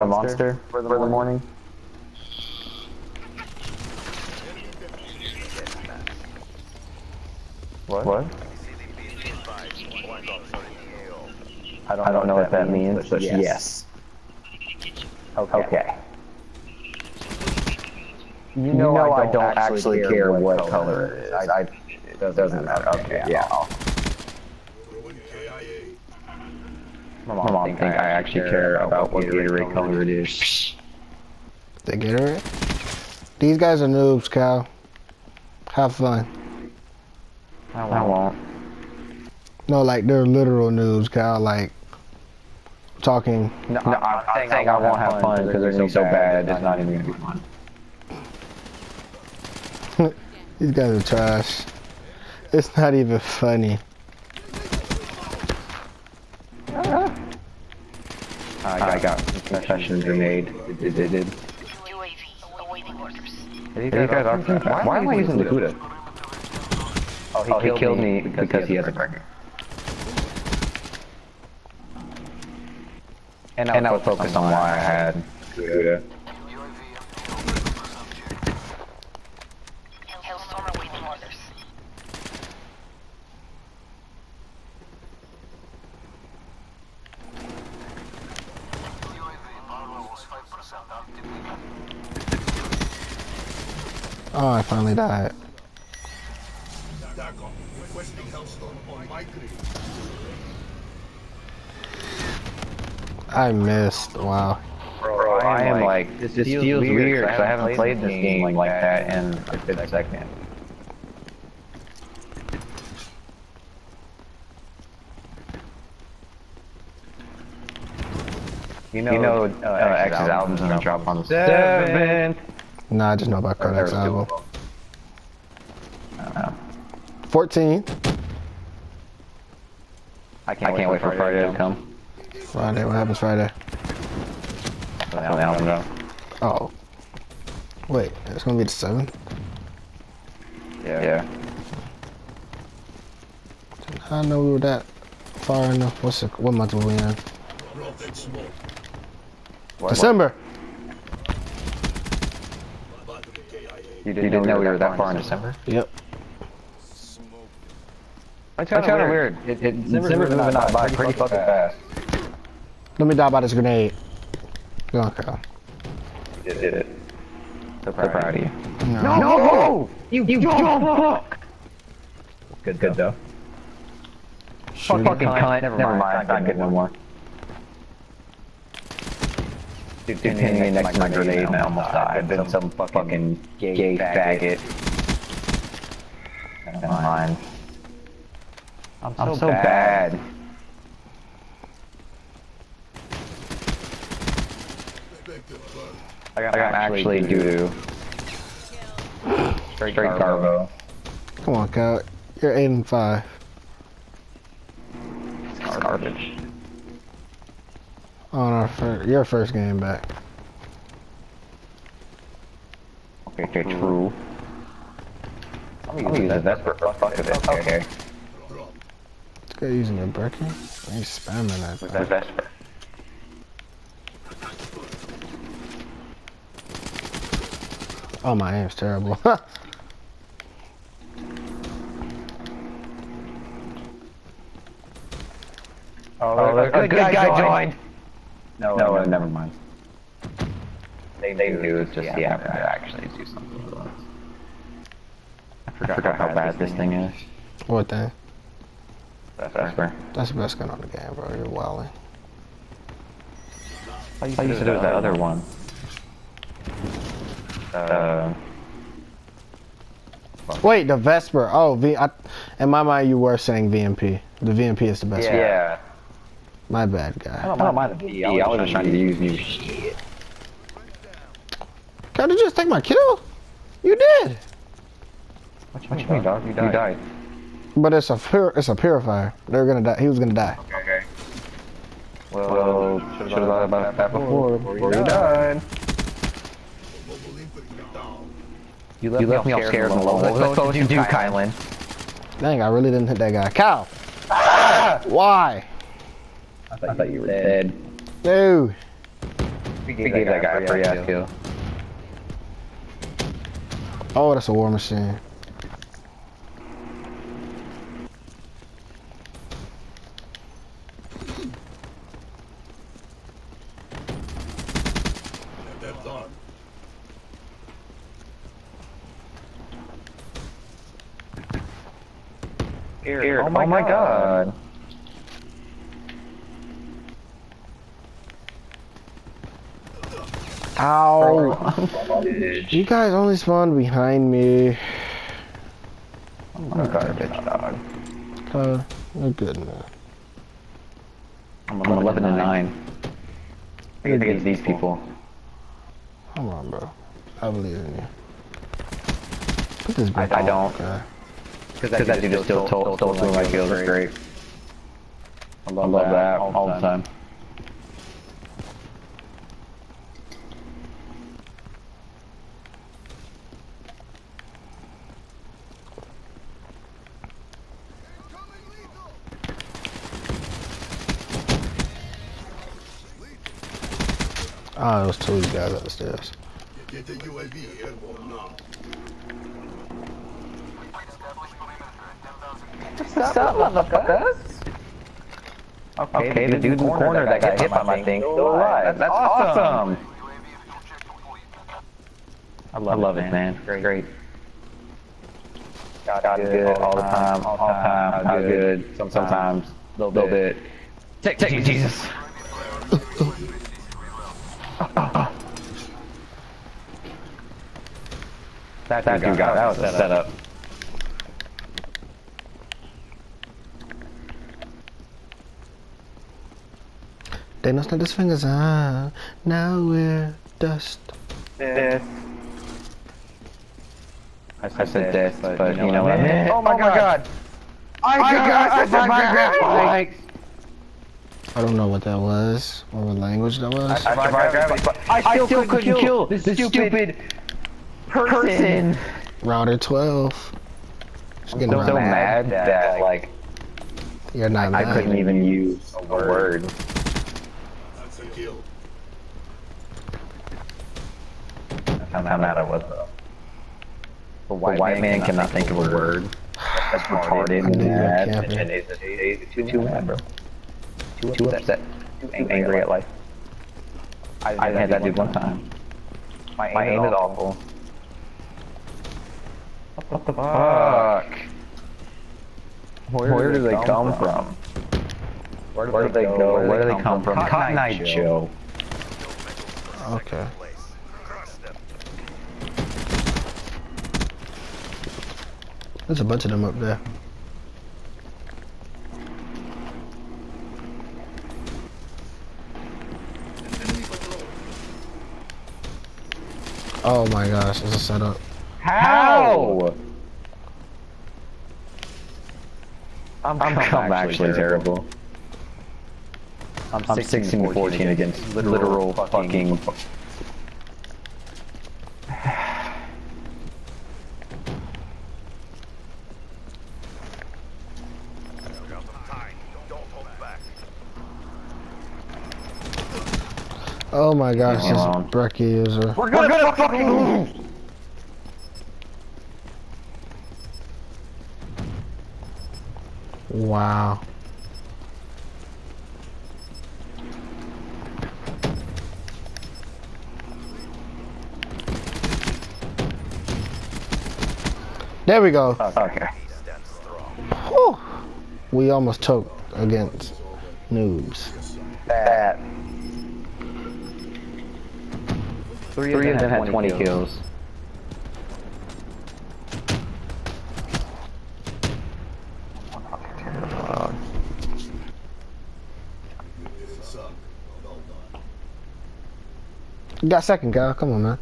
a monster for the, morning. What? What? I don't, I don't know, what that means, but yes. yes. Okay. okay. You know, you know I, don't I don't actually care, care what, what color it is. I, it doesn't, doesn't matter. Okay, yeah. yeah. My mom, My mom think, think I actually care, care about what Gatorade color it is. The Gatorade? These guys are noobs, Cal. Have fun. I won't. I won't. No, like they're literal noobs, Cal. Like talking. No, no I'm, I'm saying, I won't have fun because they're gonna be so bad. It's not even gonna be fun. These guys are trash. It's not even funny. I got concussion grenade. It, it, did. You guys are, why, why am I using the Kuda? Oh, he, oh, killed, he killed me because, because he has a burger. And I, and I was focused on why I had. Oh, I finally died. I missed. Wow. Bro, I am like, this, this feels, feels weird because I haven't played, played this game like, like that in a good second. You know, you know uh, uh, X's album's gonna drop on the 7th. Nah, I just know about Kodak's album. 14. I can't, I can't wait, for Friday, Friday to come. Friday, what happens Friday? Oh. Wait, it's gonna be the 7th? Yeah. Yeah. I know we were that far enough. What's the, what month are we in? What, You didn't, you didn't know, know we were that far in December? Yep. That's kind of weird. weird. It, it, December's, December's moving out by pretty fucking fast. Let me die by this grenade. Go on, Carl. You did it. So proud, so proud of you. No! No! no! You, you dumb fuck! Good, good though. Fuck, fucking cunt. Never, Never mind. mind. I'm not getting no more. Dude, dude hitting me next to my grenade and I almost died. I've been some fucking gay, gay faggot. Never mind. I'm so, I'm so bad. bad. I got, I got actually, actually doo doo. Straight, Straight Garbo. Come on, Cal. You're 8 and 5. It's garbage. On our first, your first game back. Okay, okay true. I'm gonna use that Vesper for fuck of it. Okay. This guy using a Birkin? He's spamming that. With that Vesper. Oh, my aim's terrible. Oh, oh a good, good guy, guy joined. joined. No, no, uh, never mind. They, they knew it was just the app to actually do something with us. I forgot, I forgot how, how bad, this thing is. What thing? Vesper. That's the best gun on the game, bro. You're wilding. I used, I used to do that other one. Uh, Wait, the Vesper. Oh, v I, in my mind, you were saying VMP. The VMP is the best. Yeah. yeah. My bad, guy. I don't, I don't mind the VMP. I was, just trying to use new shit. God, did you just take my kill? You did. What you, what you mean, dog? You died. you died. But it's a pur it's a purifier. They're gonna die. He was gonna die. Okay. okay. Well, well should have thought about that before. Before, before you died. You left, you left me all scared and alone. Let's go to do, Kylan. Dang, I really didn't hit that guy. Cow! Ah! Why? I thought, I thought you were dead. No. We gave that guy a free ass kill. Oh, that's a war machine. Here, oh my, oh my god. god. Ow! you guys only spawned behind me. I'm a garbage dog. Uh, you're good man. I'm 11, I'm 11 and 9. I get these, these people. Come on, bro. I believe in you. Put this back I, I don't. Because that, that dude just still stole, stole two of my kills. That's great. I love, I love that, that all, all the time. time. Ah, oh, it was two of you guys upstairs. Get the UAV airborne now. What's up, motherfuckers? Okay, okay, the, dude in the corner that got hit by my thing still alive. That's, awesome. I love, I love it, man. man. Great. Great. God, God good, good all the time, all the time. How good, sometimes, sometimes a little bit. bit. Take, take, Jesus. That, that dude got, that was a setup. They not snap his fingers ah. Now we're dust. Death. I said, I said death, but, but you know, what? I Oh my, oh my god! god. I, I got, got my gravity I don't know what that was, or what language that was. I, I survived gravity, but I still, I still couldn't, couldn't kill, this, this stupid, stupid person. person. Router 12. I'm so, so mad that, that, like, you're not I, I couldn't even use a word. That's a kill. That's how mad I was, though. The white, the white man, man cannot think of a word. That's retarded and mad, and, and it's, it's too, too mad, bro. Too, too upset. Too angry, angry at life. I, I had that dude one time. My aim, My aim is awful. What the fuck? Where, Where do they come, from? from? Where do, Where do they, go? go? Where, Where do they come, from? from? Cotton Eye Joe. Okay. There's a bunch of them up there. Oh my gosh, it's a setup. How? I'm, I'm, I'm actually, terrible. terrible. I'm, I'm 16, 16 to 14 against, against literal, literal fucking... fucking Oh my gosh, this Brecci user. We're gonna, We're gonna fucking lose! Wow. There we go. Okay. Whew. We almost took against noobs. Bad. Three, Three of them had 20 kills. kills. You got second, guy. Come on, man.